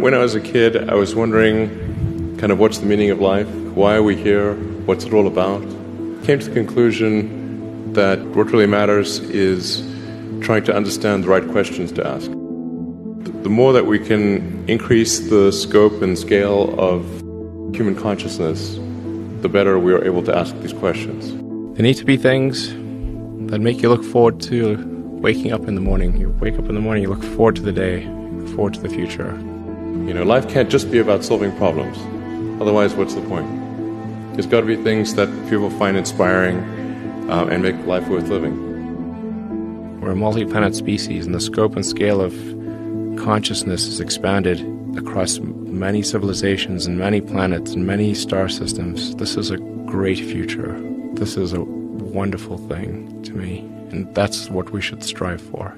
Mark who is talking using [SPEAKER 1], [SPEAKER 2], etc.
[SPEAKER 1] When I was a kid, I was wondering kind of what's the meaning of life? Why are we here? What's it all about? Came to the conclusion that what really matters is trying to understand the right questions to ask. The more that we can increase the scope and scale of human consciousness, the better we are able to ask these questions.
[SPEAKER 2] There need to be things that make you look forward to waking up in the morning. You wake up in the morning, you look forward to the day, forward to the future.
[SPEAKER 1] You know, life can't just be about solving problems. Otherwise, what's the point? There's got to be things that people find inspiring uh, and make life worth living.
[SPEAKER 2] We're a multi planet species, and the scope and scale of consciousness is expanded across many civilizations and many planets and many star systems. This is a great future. This is a wonderful thing to me, and that's what we should strive for.